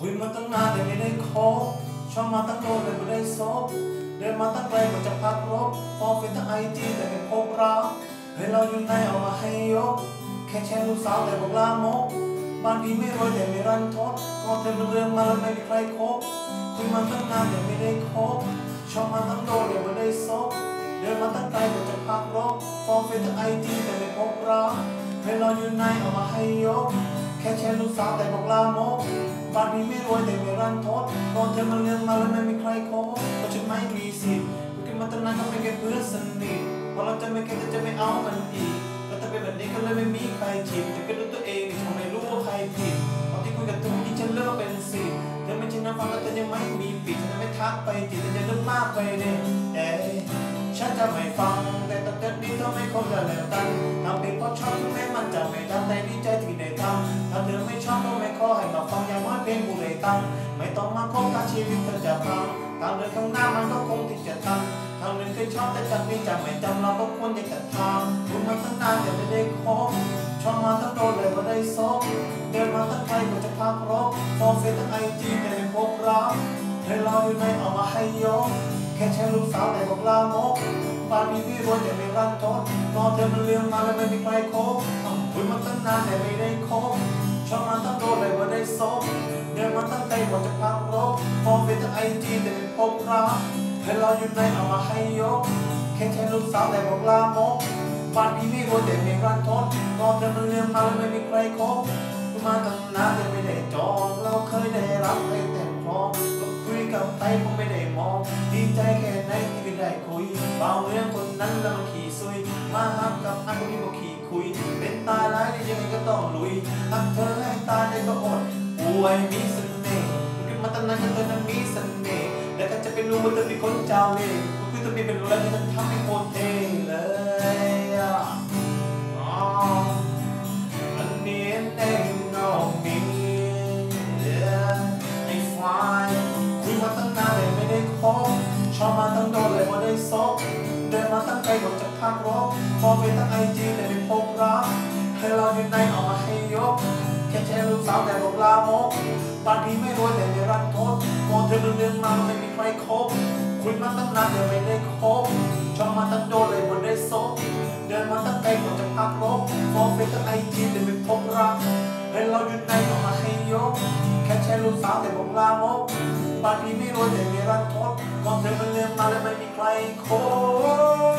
คุยมาตั้งนานแต่ไม่ได้คบชอบมาตั้งโดนแต่ไม่ได้ซบเดินมาตั้งไกลกว่าจะพักรบพอเป็นทั้งไอจีแต่ไม่พบรักเฮ้ยเราอยู่ในเอามาให้ยก แค่แชร์ลูกสาวแต่บอกลามกบ้านพี่ไม่รวยแต่ไม่รันทดก็เธอเป็นเรื่องมาแล้วไม่มีใครคบคุยมาตั้งนานแต่ไม่ได้คบชอบมาตั้งโดนแต่ไม่ได้ซบเดินมาตั้งไกลกว่าจะพักรบฟอร์เฟนทั้งไอจีแต่ไม่พบรักเฮ้ยเราอยู่ในเอามาให้ยก แค่แชร์ลูกสาวแต่บอกลามกบ้านพี่ไม่รวยแต่ไม่รันทดก็เธอมาเรื่องมาแล้วไม่มีใครโคบก็ฉันไม่มีสิทธิ์คุยกันมาตั้งนานก็เป็นแค่เพื่อนสนิทพอเราจะไม่แค่จะไม่เอามันอีกแล้วถ้าเป็นแบบนี้ก็เลยไม่มีใครจีบจะก็รู้ตัวเองทำไมรู้ว่าใครผิดตอนที่คุยกับเธอที่ฉันเลิกเป็นสิเธอไม่ใช่น้ำฟังแล้วเธอยังไม่มีปิดฉันไม่ทักไปจีบเธอจะเลิกมากไปเนี่ยเอ๊ฉันจะไม่ฟังแต่ตอนนี้เธอไม่คบกันแล้วกันทำเป็นเพราะชอบถึงแม้มันจะไม่ดังแต่ดีใจที่ได้ทำ ถ้าเธอไม่ชอบก็ไม่ขอให้มาฟังอย่างน้อยเพลงกูเลยตั้งไม่ต้องมาคบกับชีวิตเธอจะพังตามเดินข้างหน้ามันก็คงที่จะทันทางหนึ่งเคยชอบแต่จากนี้จะไม่จำเราก็ควรจะทำคุณมาตั้งนานแต่ไม่ได้คบชอบมาตั้งโดนเลยไม่ได้ซบเดินมาตั้งไกลกว่าจะพักรบฟอร์เฟซไอจีแต่ไม่พบรักให้เราอยู่ในเอามาให้ยกแค่แชร์ลูกสาวแต่บอกลามกบ้านมีพี่รวยแต่ไม่รันทดนอนเธอมันเลี้ยงมาแล้วไม่มีใครคบคุยมาตั้งนานแต่ไม่ได้คบ ช่อบมาตั้งโดนเลยไม่ได้ซบเดินมาตั้งใจกว่าจะพักรบฟอร์เฟซไอจีแต่ไม่พบรักให้เราอยู่ในเอามาให้ยกแค่แค่ลูกสาวแต่บอกลามกบ้านพี่ไม่รวยแต่ไม่รันทดนอนเธอมันเลี้ยงมาแล้วไม่มีใครคบคุยมาตั้งนานแต่ไม่ได้จองเราเคยได้รับให้แต่พร้อมก็คุยกับใครผมไม่ได้มอง ดีใจแค่ไหนที่ได้คุยเบาเรื่องคนนั้นแล้วมันขี่ซุย มาหักกับอันนี้ก็ขี่คุย ต้องลุยหักเธอให้ตายได้ก็อดป่วยมีเสน่ห์คุยมาตั้งนานก็เธอนั้นมีเสน่ห์แล้วก็จะเป็นรู้ว่าเธอเป็นคนเจ้าเล่ห์คุยเธอมีเป็นรู้แล้วเธอทำให้โคตรเท่เลยอ๋ออันนี้เองน้องมีไอ้ควายคุยมาตั้งนานเลยไม่ได้คบชอบมาตั้งโดนเลยว่าได้ซบเดินมาตั้งไกลกว่าจะพักรบพอไปตั้งไอจีแต่ไม่พบรัก ให้เราอยู่ในเอามาให้ยกแค่แชร์ลูกสาวแต่บอกลามกบานพี่ไม่รวยแต่ไม่รันทดมองเธอเรื่องมาไม่มีใครคบคุยมาตั้งนานแต่ไม่ได้คบชอบมาตั้งโดนเลยบนได้ซบเดินมาตั้งไกลกว่าจะพักรบมองเฟซตั้งไอจีแต่ไม่พบรักให้เราอยู่ในเอามาให้ยกแค่แชร์ลูกสาวแต่บอกลามกบานพี่ไม่รวยแต่ไม่รันทดมองเธอเรื่องมาแล้วไม่มีใครคบ